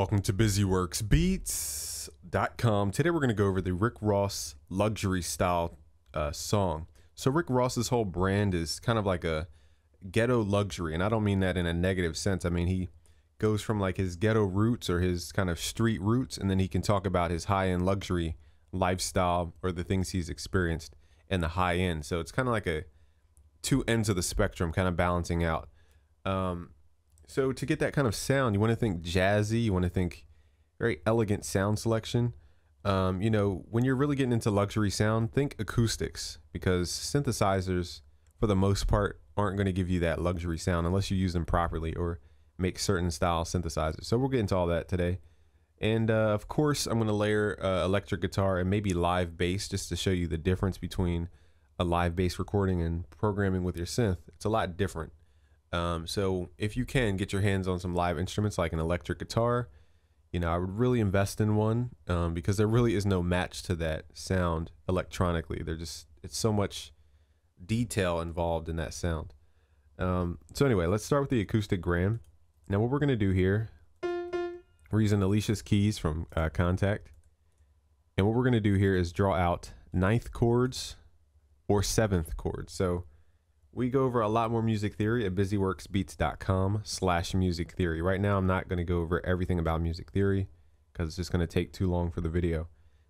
welcome to BusyWorksBeats.com. Today we're going to go over the Rick Ross luxury style uh, song. So Rick Ross's whole brand is kind of like a ghetto luxury, and I don't mean that in a negative sense. I mean he goes from like his ghetto roots or his kind of street roots, and then he can talk about his high end luxury lifestyle or the things he's experienced in the high end. So it's kind of like a two ends of the spectrum, kind of balancing out. Um, so to get that kind of sound, you want to think jazzy. You want to think very elegant sound selection. Um, you know, when you're really getting into luxury sound, think acoustics because synthesizers, for the most part, aren't going to give you that luxury sound unless you use them properly or make certain style synthesizers. So we'll get into all that today. And uh, of course, I'm going to layer uh, electric guitar and maybe live bass just to show you the difference between a live bass recording and programming with your synth. It's a lot different. Um, so if you can get your hands on some live instruments like an electric guitar, you know, I would really invest in one um, because there really is no match to that sound electronically. They're just it's so much detail involved in that sound. Um, so anyway, let's start with the acoustic grand. Now what we're gonna do here, we're using Alicia's keys from uh, Kontakt, and what we're gonna do here is draw out ninth chords or seventh chords. So we go over a lot more music theory at busyworksbeats.com slash music theory. Right now, I'm not going to go over everything about music theory because it's just going to take too long for the video.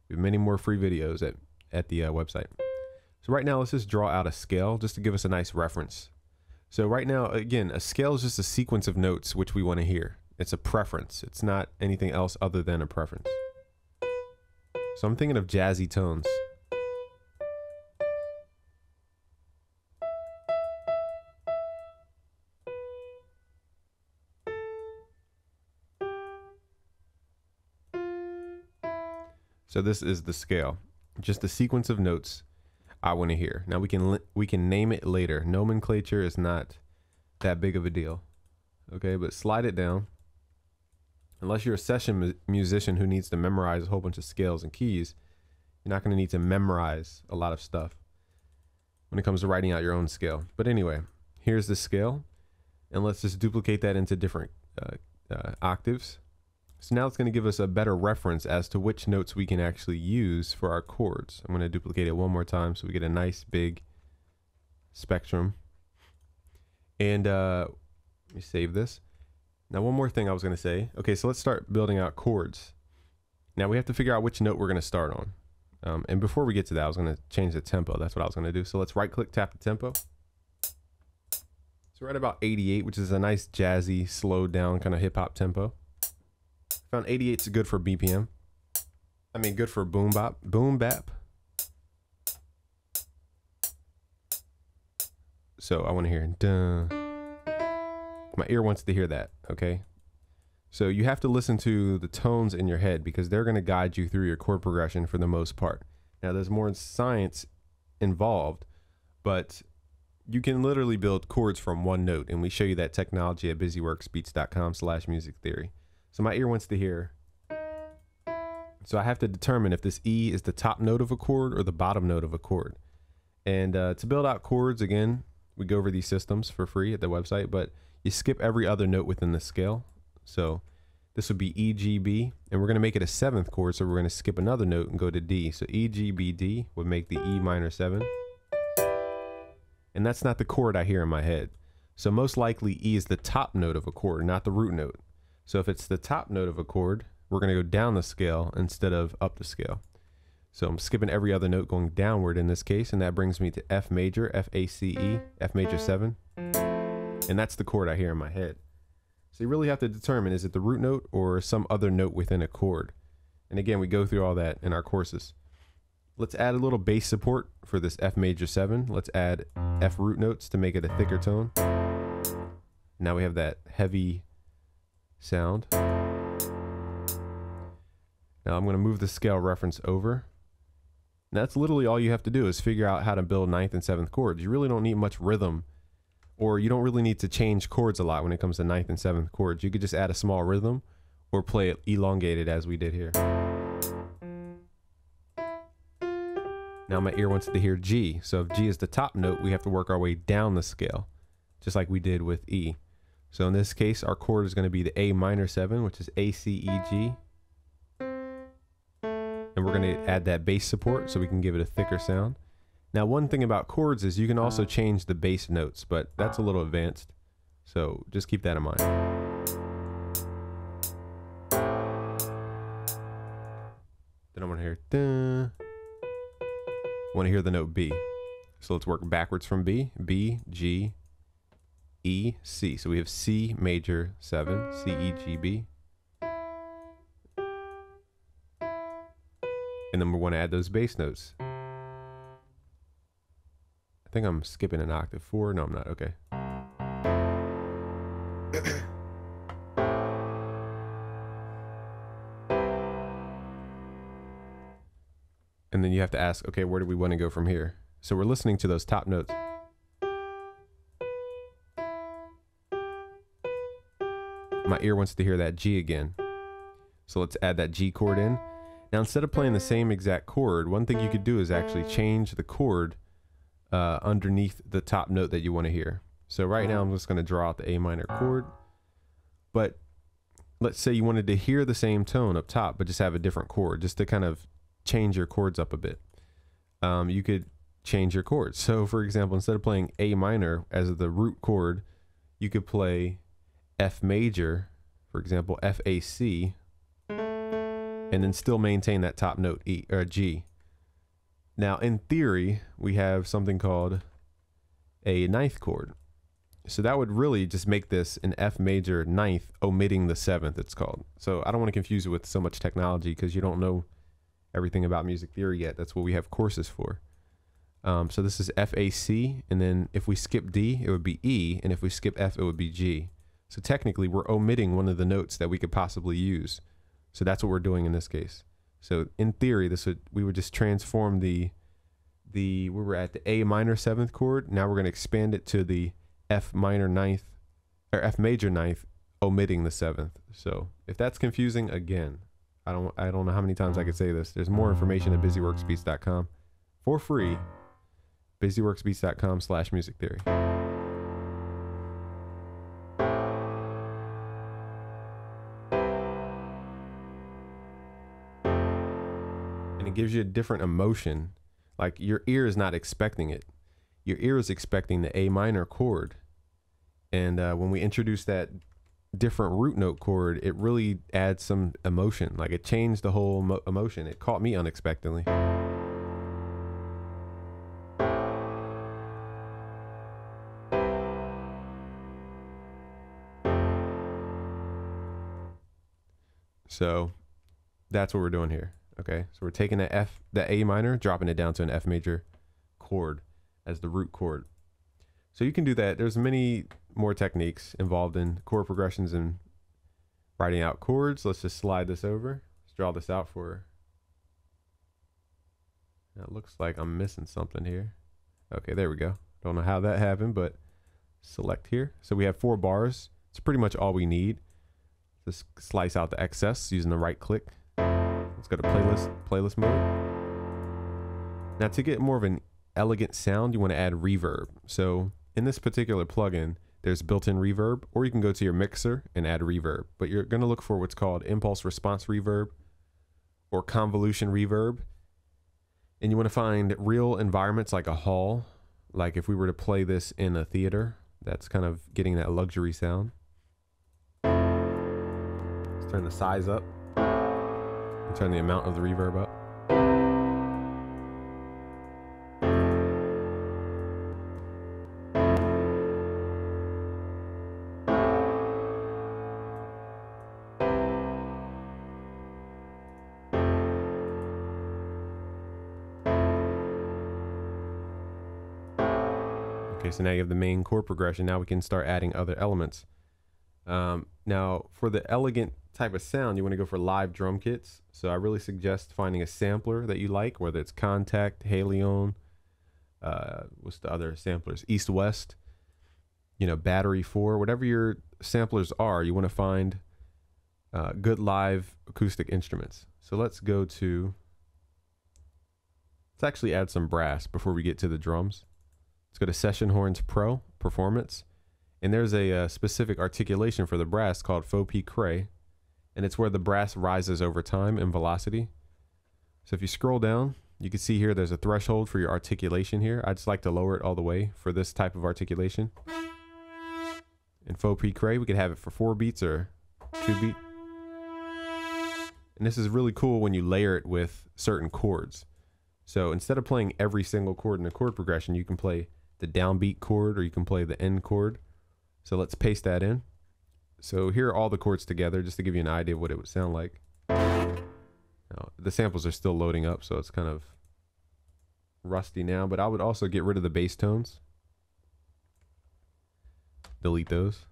We have many more free videos at, at the uh, website. So right now, let's just draw out a scale just to give us a nice reference. So right now, again, a scale is just a sequence of notes which we want to hear. It's a preference. It's not anything else other than a preference. So I'm thinking of jazzy tones. So this is the scale, just the sequence of notes I want to hear. Now we can we can name it later. Nomenclature is not that big of a deal. Okay, but slide it down. Unless you're a session mu musician who needs to memorize a whole bunch of scales and keys, you're not going to need to memorize a lot of stuff when it comes to writing out your own scale. But anyway, here's the scale, and let's just duplicate that into different uh, uh, octaves. So now it's going to give us a better reference as to which notes we can actually use for our chords. I'm going to duplicate it one more time so we get a nice big spectrum. And uh, let me save this. Now one more thing I was going to say. Okay, so let's start building out chords. Now we have to figure out which note we're going to start on. Um, and before we get to that, I was going to change the tempo. That's what I was going to do. So let's right click, tap the tempo. So right about 88, which is a nice jazzy, slowed down kind of hip hop tempo. Found 88's good for BPM. I mean, good for boom bop, boom bap. So I want to hear dun. My ear wants to hear that. Okay. So you have to listen to the tones in your head because they're going to guide you through your chord progression for the most part. Now, there's more science involved, but you can literally build chords from one note, and we show you that technology at busyworksbeats.com/slash music theory. So my ear wants to hear. So I have to determine if this E is the top note of a chord or the bottom note of a chord. And uh, to build out chords, again, we go over these systems for free at the website, but you skip every other note within the scale. So this would be E, G, B, and we're going to make it a seventh chord, so we're going to skip another note and go to D. So E, G, B, D would make the E minor seven. And that's not the chord I hear in my head. So most likely E is the top note of a chord, not the root note. So if it's the top note of a chord, we're going to go down the scale instead of up the scale. So I'm skipping every other note going downward in this case, and that brings me to F major, F A C E, F major 7. And that's the chord I hear in my head. So you really have to determine is it the root note or some other note within a chord? And again, we go through all that in our courses. Let's add a little bass support for this F major 7. Let's add F root notes to make it a thicker tone. Now we have that heavy sound. Now I'm going to move the scale reference over. And that's literally all you have to do is figure out how to build ninth and seventh chords. You really don't need much rhythm or you don't really need to change chords a lot when it comes to ninth and seventh chords. You could just add a small rhythm or play it elongated as we did here. Now my ear wants to hear G. So if G is the top note, we have to work our way down the scale, just like we did with E. So in this case, our chord is going to be the A minor 7, which is A, C, E, G. And we're going to add that bass support so we can give it a thicker sound. Now, one thing about chords is you can also change the bass notes, but that's a little advanced. So just keep that in mind. Then I want to hear, dun. want to hear the note B. So let's work backwards from B. B, G, E, C. So we have C major 7, C, E, G, B. And then we want to add those bass notes. I think I'm skipping an octave. Four? No, I'm not. Okay. and then you have to ask, okay, where do we want to go from here? So we're listening to those top notes. My ear wants to hear that G again. So let's add that G chord in. Now, instead of playing the same exact chord, one thing you could do is actually change the chord uh, underneath the top note that you want to hear. So right now, I'm just going to draw out the A minor chord. But let's say you wanted to hear the same tone up top, but just have a different chord, just to kind of change your chords up a bit. Um, you could change your chords. So, for example, instead of playing A minor as the root chord, you could play F major, for example, F A C, and then still maintain that top note E or G. Now, in theory, we have something called a ninth chord. So that would really just make this an F major ninth, omitting the seventh, it's called. So I don't want to confuse it with so much technology because you don't know everything about music theory yet. That's what we have courses for. Um, so this is F A C, and then if we skip D, it would be E, and if we skip F, it would be G. So technically, we're omitting one of the notes that we could possibly use. So that's what we're doing in this case. So in theory, this would we would just transform the the we were at the A minor seventh chord. Now we're going to expand it to the F minor ninth or F major ninth, omitting the seventh. So if that's confusing, again, I don't I don't know how many times I could say this. There's more information at busyworksbeats.com for free busyworksbeats.com slash music theory. Gives you a different emotion. Like your ear is not expecting it. Your ear is expecting the A minor chord. And uh, when we introduce that different root note chord, it really adds some emotion. Like it changed the whole mo- emotion. It caught me unexpectedly. So that's what we're doing here. Okay. So we're taking the F, the A minor, dropping it down to an F major chord as the root chord. So you can do that. There's many more techniques involved in chord progressions and writing out chords. Let's just slide this over. Let's draw this out for. It looks like I'm missing something here. Okay, there we go. Don't know how that happened, but select here. So we have four bars. It's pretty much all we need. Just slice out the excess using the right click. Let's go to playlist, playlist mode. Now to get more of an elegant sound, you want to add reverb. So in this particular plugin, there's built-in reverb, or you can go to your mixer and add reverb. But you're going to look for what's called impulse response reverb or convolution reverb. And you want to find real environments like a hall. Like if we were to play this in a theater, that's kind of getting that luxury sound. Let's turn the size up. Turn the amount of the reverb up. Okay, so now you have the main chord progression. Now we can start adding other elements. Um, now, for the elegant type of sound, you want to go for live drum kits. So I really suggest finding a sampler that you like, whether it's Kontakt, Halion, uh, what's the other samplers? East West, you know, Battery 4, whatever your samplers are, you want to find uh, good live acoustic instruments. So let's go to, let's actually add some brass before we get to the drums. Let's go to Session Horns Pro Performance. And there's a, uh specific articulation for the brass called faux picre, and it's where the brass rises over time in velocity. So if you scroll down, you can see here there's a threshold for your articulation here. I just like to lower it all the way for this type of articulation. In faux picre, we could have it for four beats or two beat. And this is really cool when you layer it with certain chords. So instead of playing every single chord in a chord progression, you can play the downbeat chord or you can play the end chord. So let's paste that in. So here are all the chords together just to give you an idea of what it would sound like. Now, the samples are still loading up, so it's kind of rusty now, but I would also get rid of the bass tones. Delete those.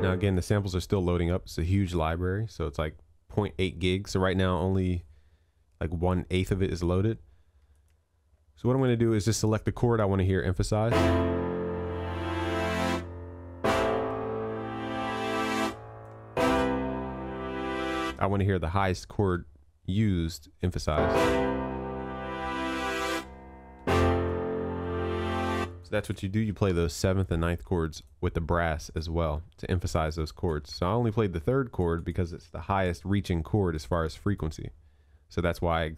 Now again, the samples are still loading up. It's a huge library, so it's like 0.8 gigs. So right now, only like one eighth of it is loaded. So what I'm going to do is just select the chord I want to hear emphasized. I want to hear the highest chord used emphasized. So that's what you do. You play those seventh and ninth chords with the brass as well to emphasize those chords. So I only played the third chord because it's the highest reaching chord as far as frequency. So that's why I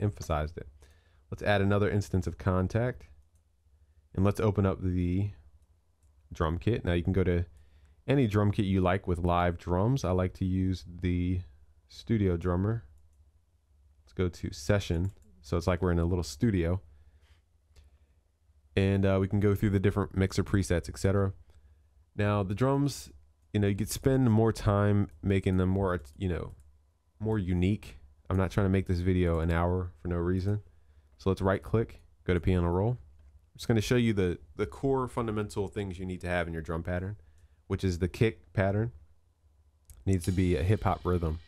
emphasized it. Let's add another instance of Kontakt. And let's open up the drum kit. Now you can go to any drum kit you like with live drums. I like to use the Studio Drummer. Let's go to Session. So it's like we're in a little studio. And uh, we can go through the different mixer presets, etc. Now the drums, you know, you could spend more time making them more, you know, more unique. I'm not trying to make this video an hour for no reason. So let's right click, go to piano roll. I'm just going to show you the, the core fundamental things you need to have in your drum pattern, which is the kick pattern. It needs to be a hip hop rhythm.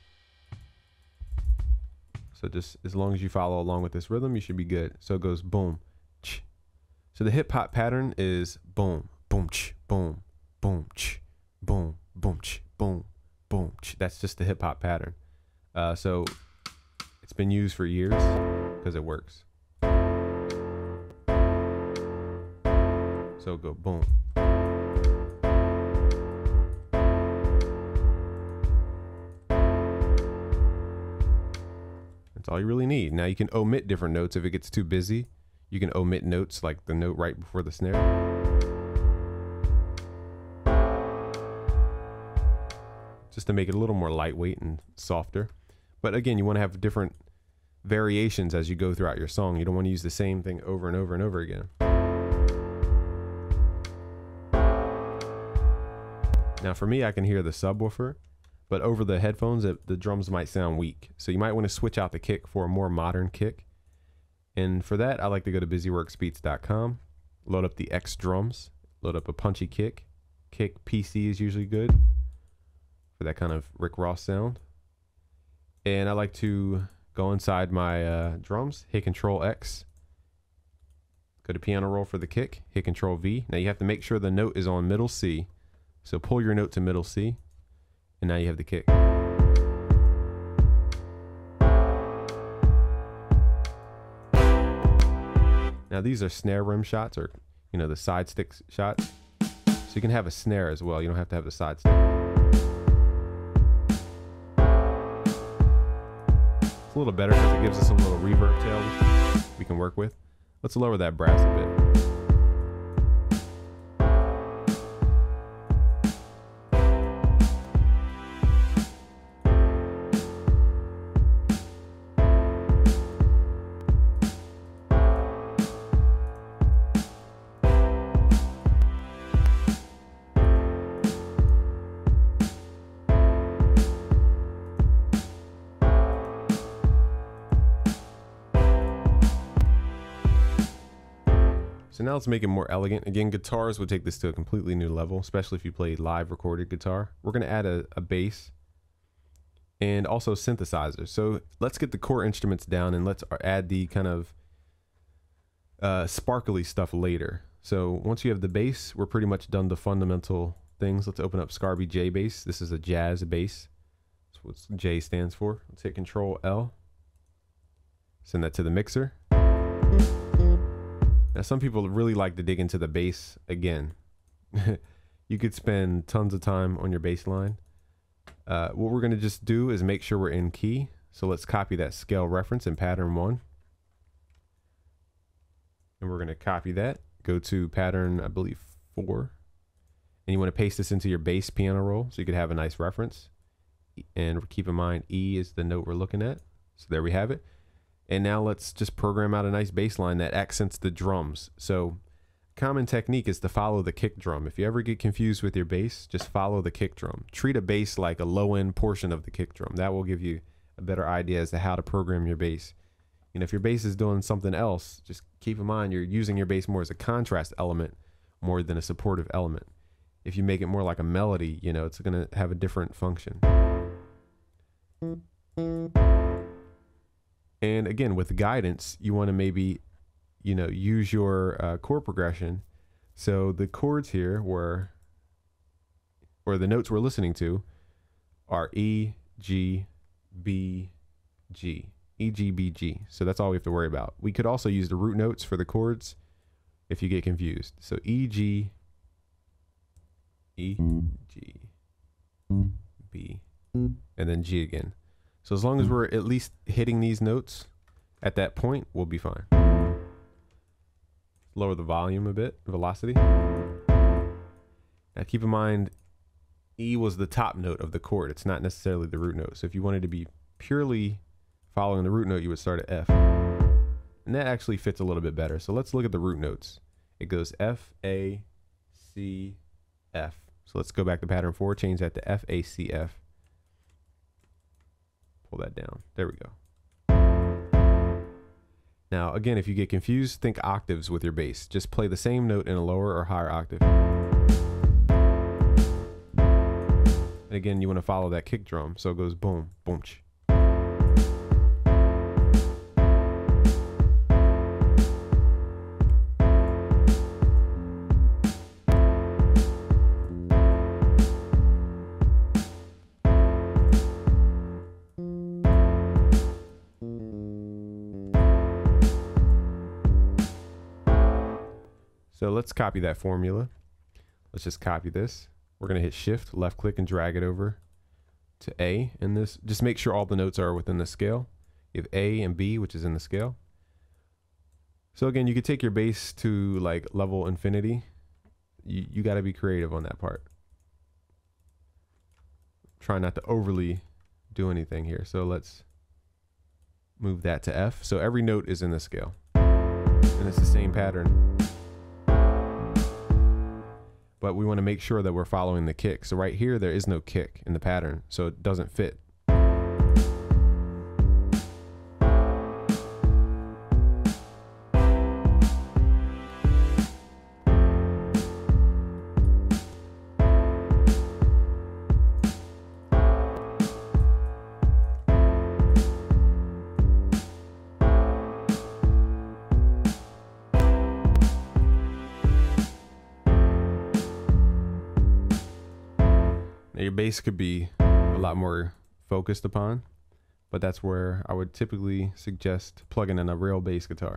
So just as long as you follow along with this rhythm, you should be good. So it goes boom. Ch. So the hip hop pattern is boom, boom, ch, boom, boom, ch, boom, boom, ch, boom, boom. Ch. That's just the hip hop pattern. Uh, so it's been used for years because it works. So go boom. That's all you really need. Now you can omit different notes if it gets too busy. You can omit notes like the note right before the snare. Just to make it a little more lightweight and softer. But again, you want to have different variations as you go throughout your song. You don't want to use the same thing over and over and over again. Now for me, I can hear the subwoofer, but over the headphones, it, the drums might sound weak. So you might want to switch out the kick for a more modern kick. And for that, I like to go to busyworksbeats.com, load up the X drums, load up a punchy kick. Kick PC is usually good for that kind of Rick Ross sound. And I like to go inside my uh, drums, hit Control X, go to piano roll for the kick, hit Control V. Now you have to make sure the note is on middle C so pull your note to middle C, and now you have the kick. Now these are snare rim shots, or you know the side stick shots. So you can have a snare as well. You don't have to have the side stick. It's a little better because it gives us a little reverb tail we can work with. Let's lower that brass a bit. Now let's make it more elegant. Again, guitars would take this to a completely new level, especially if you play live recorded guitar. We're going to add a, a bass and also synthesizers. So let's get the core instruments down and let's add the kind of uh, sparkly stuff later. So once you have the bass, we're pretty much done the fundamental things. Let's open up Scarbee J bass. This is a jazz bass. That's what J stands for. Let's hit Control L. Send that to the mixer. Now, some people really like to dig into the bass again. you could spend tons of time on your bass line. Uh, what we're going to just do is make sure we're in key. So let's copy that scale reference in pattern one. And we're going to copy that, go to pattern, I believe, four. And you want to paste this into your bass piano roll so you could have a nice reference. And keep in mind, E is the note we're looking at. So there we have it. And now let's just program out a nice bass line that accents the drums. So common technique is to follow the kick drum. If you ever get confused with your bass, just follow the kick drum. Treat a bass like a low end portion of the kick drum. That will give you a better idea as to how to program your bass. And if your bass is doing something else, just keep in mind you're using your bass more as a contrast element more than a supportive element. If you make it more like a melody, you know, it's going to have a different function. And again, with guidance, you want to maybe, you know, use your uh, chord progression. So the chords here were, or the notes we're listening to, are E, G, B, G. E, G, B, G. So that's all we have to worry about. We could also use the root notes for the chords if you get confused. So E, G, E, G, B, and then G again. So as long as hmm. we're at least hitting these notes at that point, we'll be fine. Lower the volume a bit, velocity. Now keep in mind, E was the top note of the chord. It's not necessarily the root note. So if you wanted to be purely following the root note, you would start at F. And that actually fits a little bit better. So let's look at the root notes. It goes F, A, C, F. So let's go back to pattern four, change that to F, A, C, F pull that down. There we go. Now, again, if you get confused, think octaves with your bass. Just play the same note in a lower or higher octave. And again, you want to follow that kick drum. So it goes boom, boom, ch. Copy that formula. Let's just copy this. We're going to hit shift, left click and drag it over to A in this. Just make sure all the notes are within the scale. You have A and B, which is in the scale. So again, you could take your bass to like level infinity. You, you got to be creative on that part. Try not to overly do anything here. So let's move that to F. So every note is in the scale. And it's the same pattern but we want to make sure that we're following the kick. So right here, there is no kick in the pattern, so it doesn't fit. Bass could be a lot more focused upon, but that's where I would typically suggest plugging in a real bass guitar.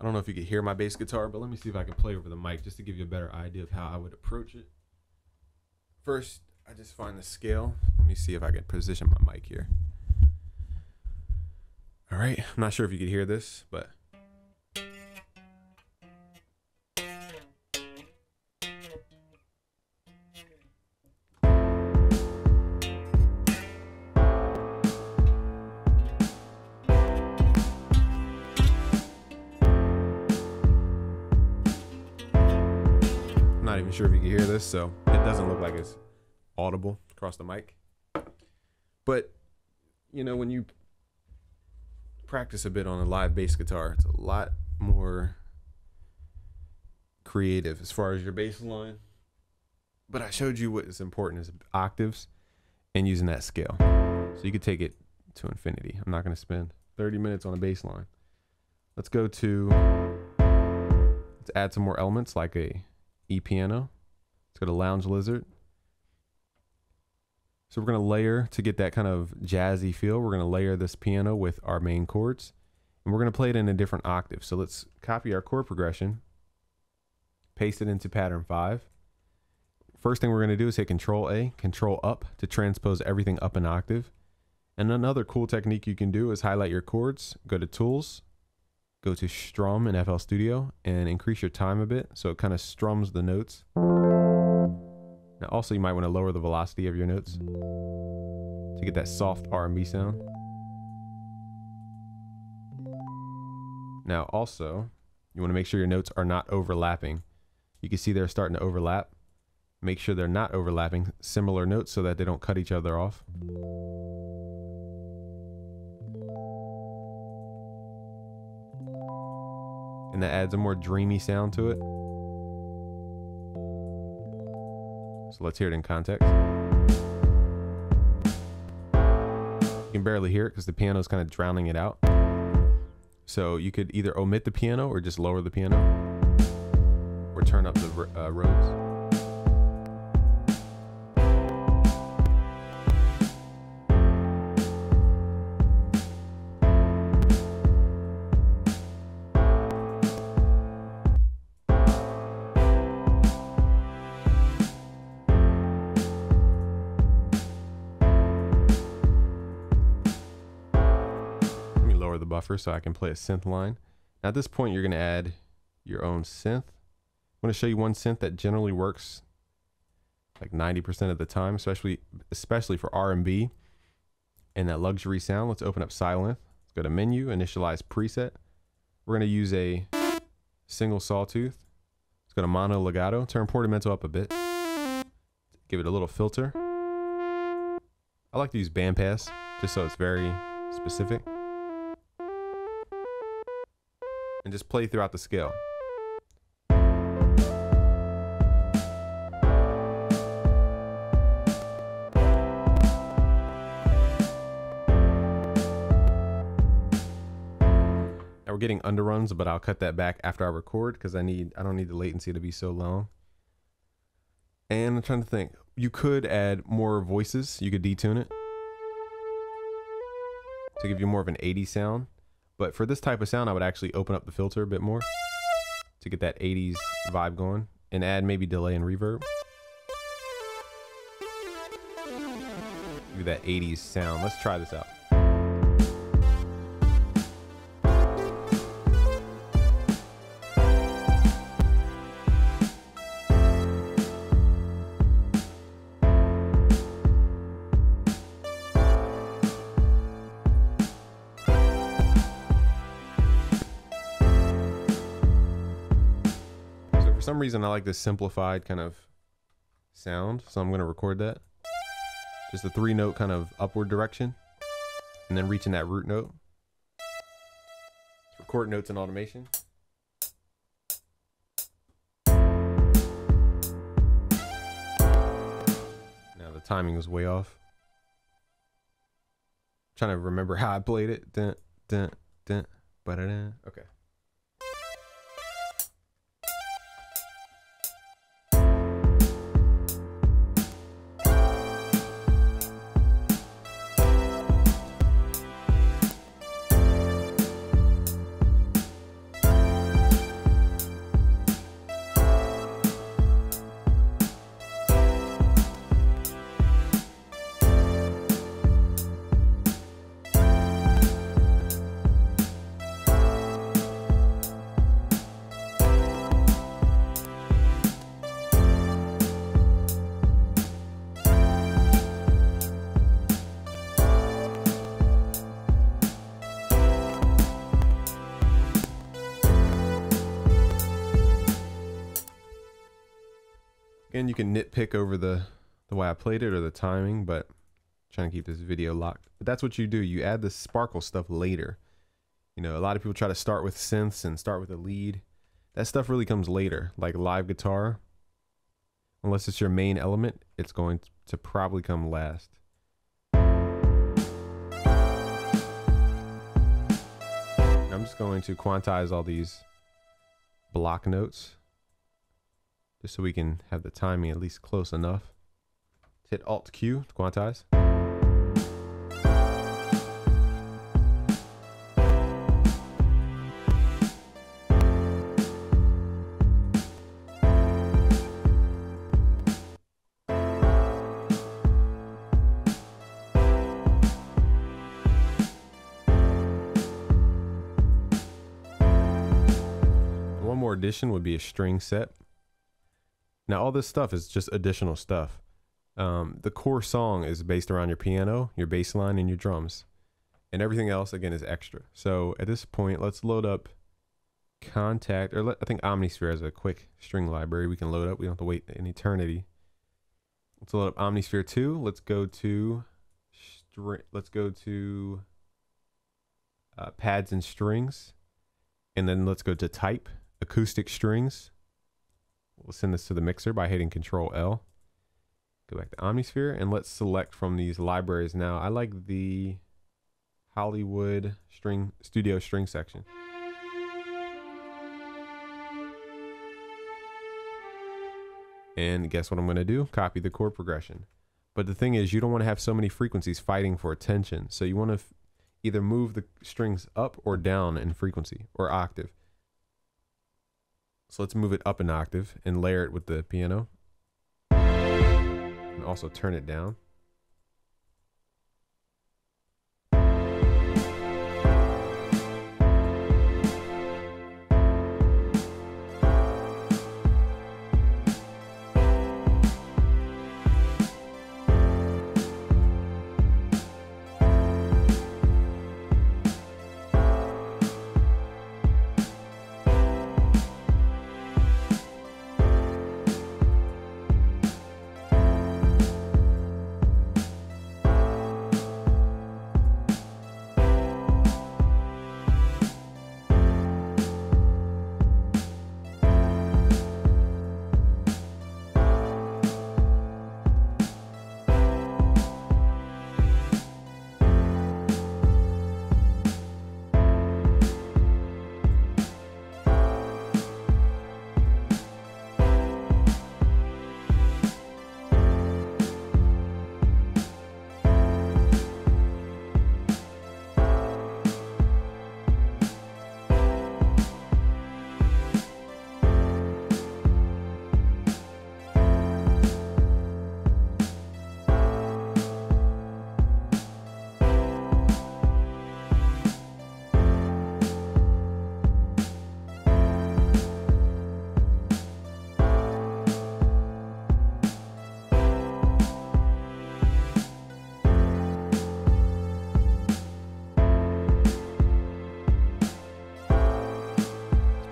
I don't know if you could hear my bass guitar, but let me see if I can play over the mic just to give you a better idea of how I would approach it. First, I just find the scale. Let me see if I can position my mic here. All right, I'm not sure if you could hear this, but hear this, so it doesn't look like it's audible across the mic. But you know, when you practice a bit on a live bass guitar, it's a lot more creative as far as your bass line. But I showed you what is important is octaves and using that scale. So you could take it to infinity. I'm not going to spend 30 minutes on a bass line. Let's go to let's add some more elements like a E piano. Let's go to Lounge Lizard. So we're going to layer to get that kind of jazzy feel. We're going to layer this piano with our main chords and we're going to play it in a different octave. So let's copy our chord progression, paste it into pattern five. First thing we're going to do is hit control A, control up to transpose everything up an octave. And another cool technique you can do is highlight your chords, go to tools, go to strum in FL Studio and increase your time a bit so it kind of strums the notes. Now also you might want to lower the velocity of your notes to get that soft R&B sound. Now also, you want to make sure your notes are not overlapping. You can see they're starting to overlap. Make sure they're not overlapping similar notes so that they don't cut each other off. And that adds a more dreamy sound to it. So let's hear it in context. You can barely hear it because the piano is kind of drowning it out. So you could either omit the piano or just lower the piano or turn up the uh. Buffer so I can play a synth line. Now at this point, you're going to add your own synth. I'm going to show you one synth that generally works like 90% of the time, especially especially for R&B and that luxury sound. Let's open up Sylenth. Let's go to menu, initialize preset. We're going to use a single sawtooth. Let's go to mono legato, turn portamento up a bit. Give it a little filter. I like to use bandpass just so it's very specific. And just play throughout the scale. Now we're getting underruns, but I'll cut that back after I record because I need I don't need the latency to be so long. And I'm trying to think. You could add more voices. You could detune it to give you more of an 80 sound. But for this type of sound, I would actually open up the filter a bit more to get that 80s vibe going and add maybe delay and reverb. Give that 80s sound. Let's try this out. Some reason I like this simplified kind of sound, so I'm going to record that. Just a three note kind of upward direction, and then reaching that root note. Let's record notes in automation. Now the timing was way off. I'm trying to remember how I played it. Dun, dun, dun, okay. Again, you can nitpick over the, the way I played it or the timing, but I'm trying to keep this video locked. But that's what you do. You add the sparkle stuff later. You know, a lot of people try to start with synths and start with a lead. That stuff really comes later, like live guitar. Unless it's your main element, it's going to probably come last. I'm just going to quantize all these block notes just so we can have the timing at least close enough hit Alt Q to quantize. One more addition would be a string set. Now all this stuff is just additional stuff. Um, the core song is based around your piano, your bass line, and your drums. And everything else, again, is extra. So at this point, let's load up Kontakt, or let, I think Omnisphere has a quick string library we can load up. We don't have to wait an eternity. Let's load up Omnisphere 2. Let's go to, let's go to uh, pads and strings. And then let's go to type, acoustic strings. We'll send this to the mixer by hitting Control L. Go back to Omnisphere and let's select from these libraries now. I like the Hollywood string studio string section. And guess what I'm going to do? Copy the chord progression. But the thing is, you don't want to have so many frequencies fighting for attention. So you want to either move the strings up or down in frequency or octave. So let's move it up an octave and layer it with the piano. And also turn it down.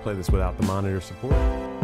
Play this without the monitor support.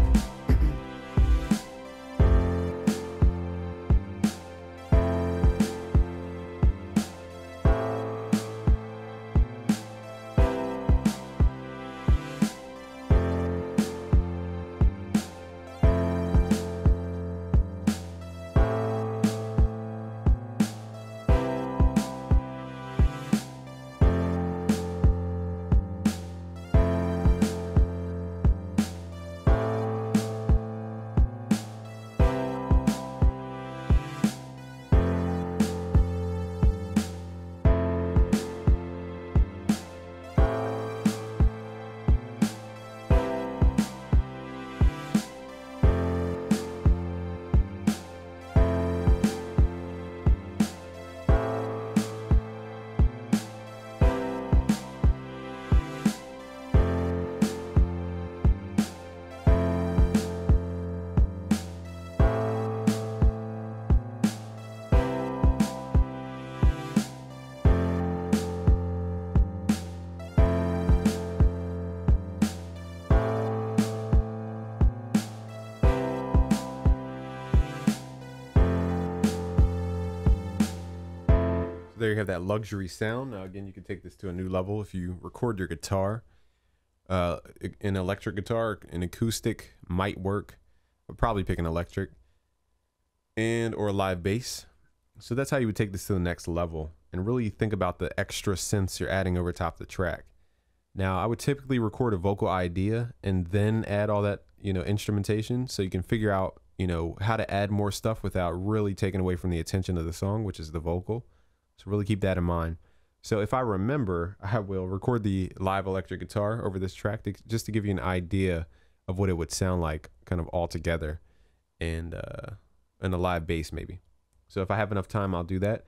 There you have that luxury sound. Now, again, you can take this to a new level if you record your guitar. Uh, an electric guitar, an acoustic might work. I'd probably pick an electric and or a live bass. So that's how you would take this to the next level and really think about the extra synths you're adding over top the track. Now, I would typically record a vocal idea and then add all that, you know, instrumentation so you can figure out you know, how to add more stuff without really taking away from the attention of the song, which is the vocal. So really keep that in mind. So if I remember, I will record the live electric guitar over this track to, just to give you an idea of what it would sound like kind of all together and uh and a live bass maybe. So if I have enough time, I'll do that.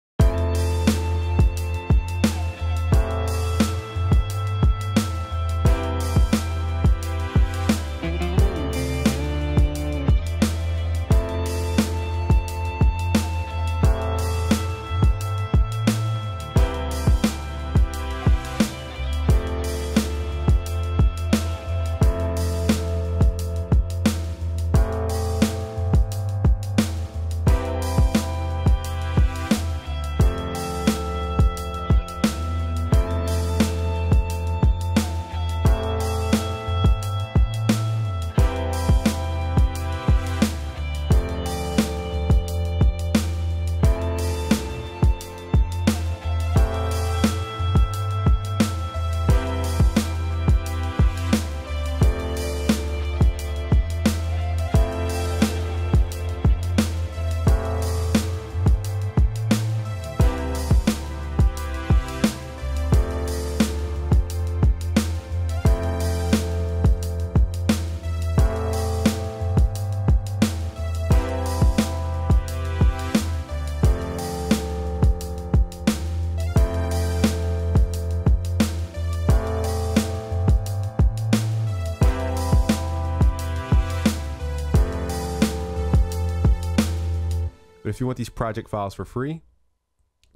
You want these project files for free,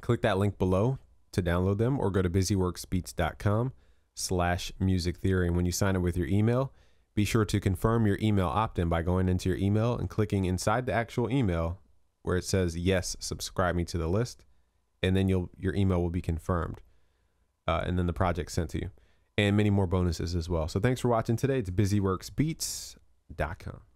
click that link below to download them or go to busyworksbeats.com slash music theory. And when you sign up with your email, be sure to confirm your email opt-in by going into your email and clicking inside the actual email where it says, yes, subscribe me to the list. And then you'll your email will be confirmed. Uh, and then the project sent to you. And many more bonuses as well. So thanks for watching today. It's busyworksbeats.com.